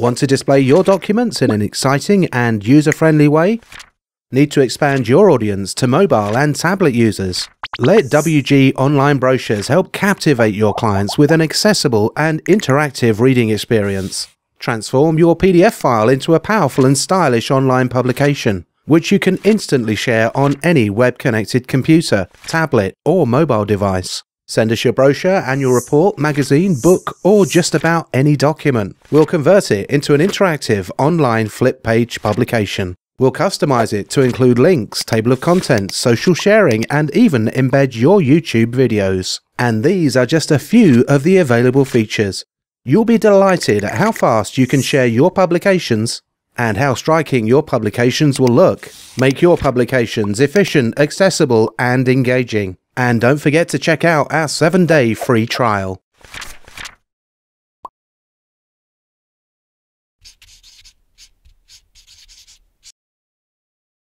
Want to display your documents in an exciting and user-friendly way? Need to expand your audience to mobile and tablet users? Let WG Online Brochures help captivate your clients with an accessible and interactive reading experience. Transform your PDF file into a powerful and stylish online publication, which you can instantly share on any web-connected computer, tablet or mobile device. Send us your brochure, annual report, magazine, book, or just about any document. We'll convert it into an interactive online flip page publication. We'll customize it to include links, table of contents, social sharing, and even embed your YouTube videos. And these are just a few of the available features. You'll be delighted at how fast you can share your publications and how striking your publications will look. Make your publications efficient, accessible, and engaging. And don't forget to check out our 7-day free trial.